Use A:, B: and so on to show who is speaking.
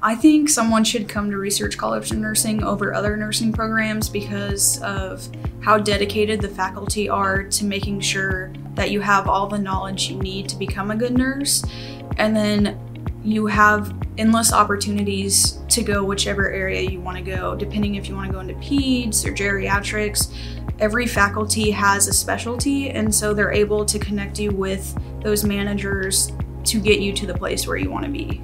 A: I think someone should come to Research College of Nursing over other nursing programs because of how dedicated the faculty are to making sure that you have all the knowledge you need to become a good nurse. And then you have endless opportunities to go whichever area you want to go, depending if you want to go into peds or geriatrics. Every faculty has a specialty, and so they're able to connect you with those managers to get you to the place where you want to be.